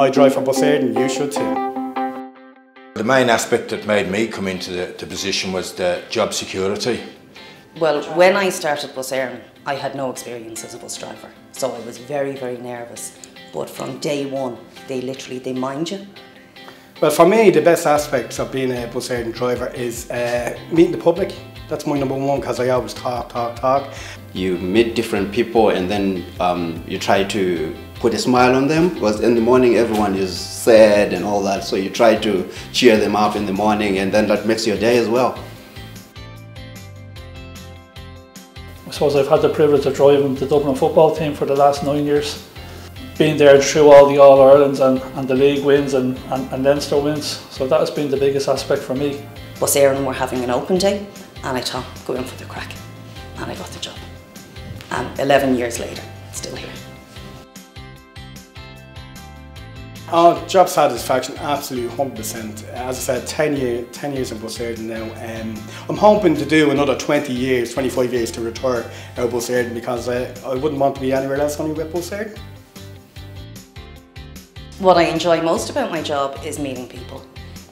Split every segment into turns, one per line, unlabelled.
I drive for Bus Éireann, you should too.
The main aspect that made me come into the, the position was the job security.
Well, when I started Bus Éireann, I had no experience as a bus driver, so I was very, very nervous. But from day one, they literally, they mind you.
Well, for me, the best aspects of being a Bus Éireann driver is uh, meeting the public. That's my number one because I always talk, talk, talk.
You meet different people and then um, you try to put a smile on them because in the morning everyone is sad and all that so you try to cheer them up in the morning and then that makes your day as well.
I suppose I've had the privilege of driving the Dublin football team for the last nine years. Being there through all the All-Irelands and, and the league wins and, and, and Leinster wins, so that has been the biggest aspect for me.
Bus Éireann were having an open day and I thought, go in for the crack. And I got the job. And 11 years later,
Oh, job satisfaction, absolutely 100%. As I said, 10, year, 10 years in Bus Éireann now. Um, I'm hoping to do another 20 years, 25 years to retire out of Bus Éireann because uh, I wouldn't want to be anywhere else only with Bus Éireann.
What I enjoy most about my job is meeting people.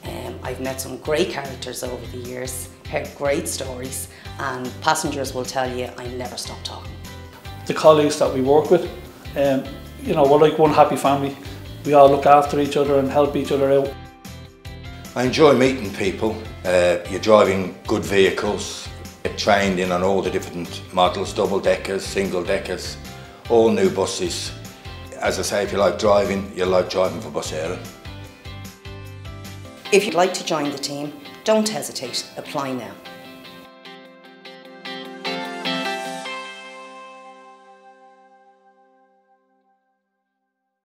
Um, I've met some great characters over the years, heard great stories, and passengers will tell you I never stop talking.
The colleagues that we work with, um, you know, we're like one happy family. We all look after each other and help each other out.
I enjoy meeting people. Uh, you're driving good vehicles, get trained in on all the different models, double deckers, single deckers, all new buses. As I say, if you like driving, you'll like driving for Bus Éireann.
If you'd like to join the team, don't hesitate, apply now.